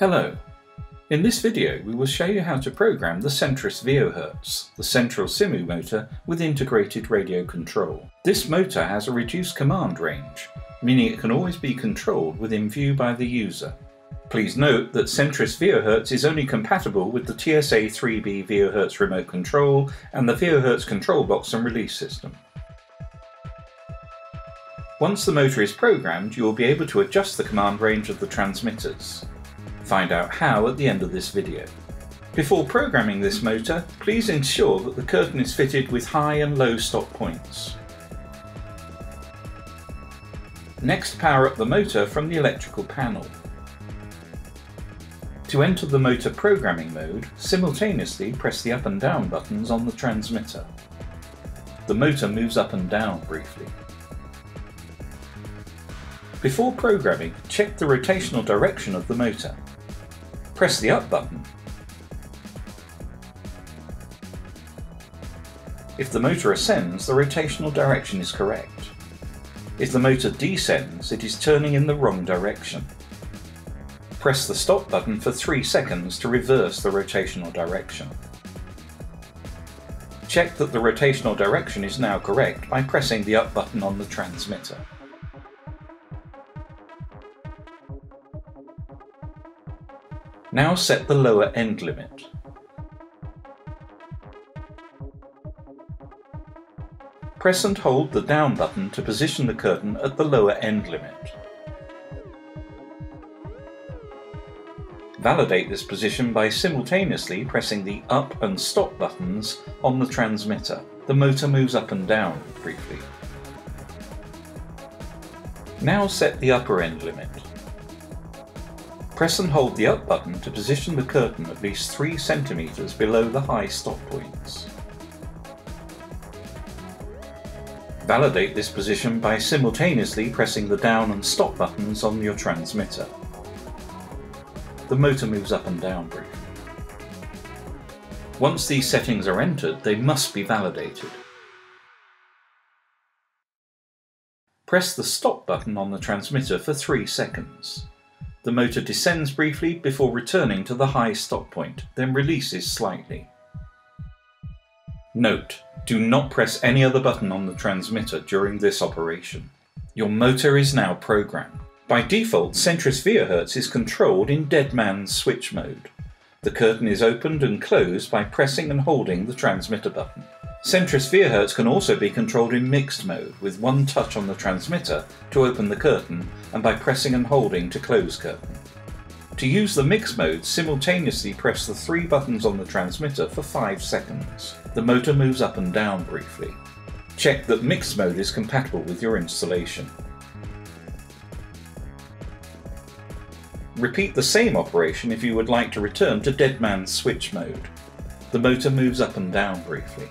Hello. In this video we will show you how to program the Centris veoHz, the central SIMU motor with integrated radio control. This motor has a reduced command range, meaning it can always be controlled within view by the user. Please note that Centris veoHz is only compatible with the TSA 3B veoHz remote control and the veoHz control box and release system. Once the motor is programmed, you will be able to adjust the command range of the transmitters. Find out how at the end of this video. Before programming this motor, please ensure that the curtain is fitted with high and low stop points. Next power up the motor from the electrical panel. To enter the motor programming mode, simultaneously press the up and down buttons on the transmitter. The motor moves up and down briefly. Before programming, check the rotational direction of the motor. Press the up button. If the motor ascends, the rotational direction is correct. If the motor descends, it is turning in the wrong direction. Press the stop button for 3 seconds to reverse the rotational direction. Check that the rotational direction is now correct by pressing the up button on the transmitter. Now set the lower end limit. Press and hold the down button to position the curtain at the lower end limit. Validate this position by simultaneously pressing the up and stop buttons on the transmitter. The motor moves up and down briefly. Now set the upper end limit. Press and hold the up button to position the curtain at least 3 cm below the high stop points. Validate this position by simultaneously pressing the down and stop buttons on your transmitter. The motor moves up and down briefly. Once these settings are entered, they must be validated. Press the stop button on the transmitter for 3 seconds. The motor descends briefly before returning to the high stop point, then releases slightly. Note, do not press any other button on the transmitter during this operation. Your motor is now programmed. By default, Centris veoHz is controlled in dead man's switch mode. The curtain is opened and closed by pressing and holding the transmitter button. Centris Hertz can also be controlled in mixed mode, with one touch on the transmitter to open the curtain and by pressing and holding to close curtain. To use the mixed mode, simultaneously press the three buttons on the transmitter for 5 seconds. The motor moves up and down briefly. Check that mixed mode is compatible with your installation. Repeat the same operation if you would like to return to dead man's switch mode. The motor moves up and down briefly.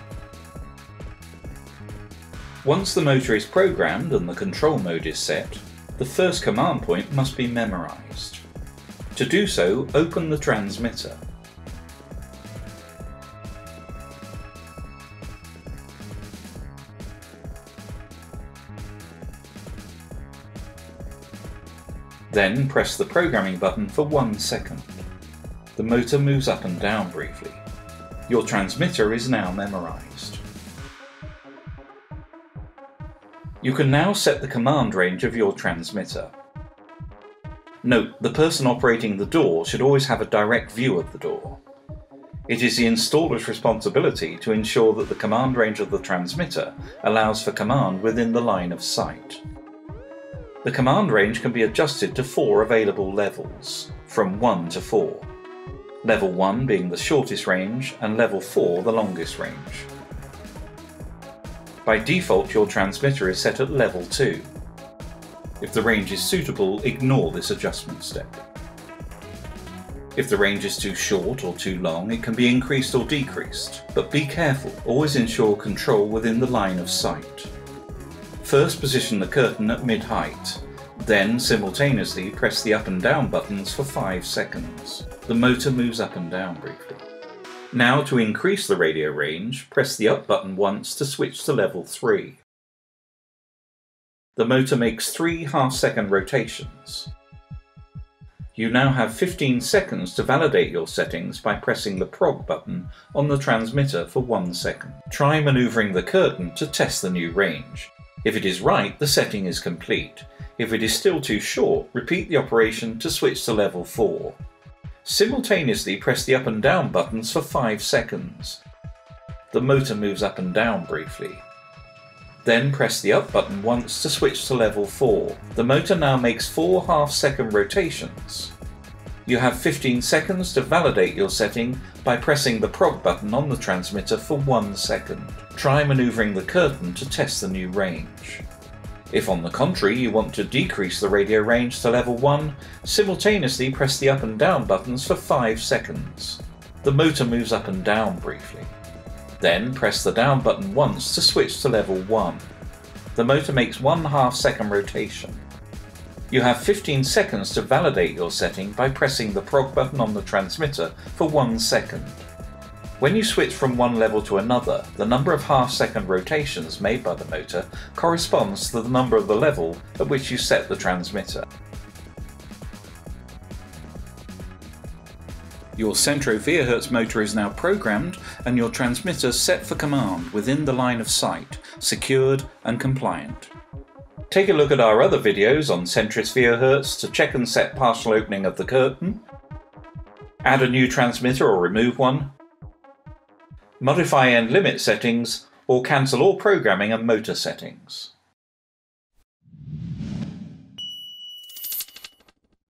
Once the motor is programmed and the control mode is set, the first command point must be memorized. To do so, open the transmitter. Then press the programming button for one second. The motor moves up and down briefly. Your transmitter is now memorized. You can now set the command range of your transmitter. Note, the person operating the door should always have a direct view of the door. It is the installer's responsibility to ensure that the command range of the transmitter allows for command within the line of sight. The command range can be adjusted to four available levels, from 1 to 4. Level 1 being the shortest range and level 4 the longest range. By default, your transmitter is set at level 2. If the range is suitable, ignore this adjustment step. If the range is too short or too long, it can be increased or decreased, but be careful, always ensure control within the line of sight. First position the curtain at mid-height, then simultaneously press the up and down buttons for 5 seconds. The motor moves up and down briefly. Now to increase the radio range, press the up button once to switch to level 3. The motor makes three half-second rotations. You now have 15 seconds to validate your settings by pressing the prog button on the transmitter for 1 second. Try manoeuvring the curtain to test the new range. If it is right, the setting is complete. If it is still too short, repeat the operation to switch to level 4. Simultaneously press the up and down buttons for 5 seconds. The motor moves up and down briefly. Then press the up button once to switch to level 4. The motor now makes 4 half second rotations. You have 15 seconds to validate your setting by pressing the prog button on the transmitter for 1 second. Try manoeuvring the curtain to test the new range. If on the contrary you want to decrease the radio range to level 1, simultaneously press the up and down buttons for 5 seconds. The motor moves up and down briefly. Then press the down button once to switch to level 1. The motor makes one half second rotation. You have 15 seconds to validate your setting by pressing the prog button on the transmitter for 1 second. When you switch from one level to another, the number of half second rotations made by the motor corresponds to the number of the level at which you set the transmitter. Your Centris veoHz motor is now programmed and your transmitter set for command within the line of sight, secured and compliant. Take a look at our other videos on Centris veoHz to check and set partial opening of the curtain, add a new transmitter or remove one, modify and limit settings, or cancel all programming and motor settings.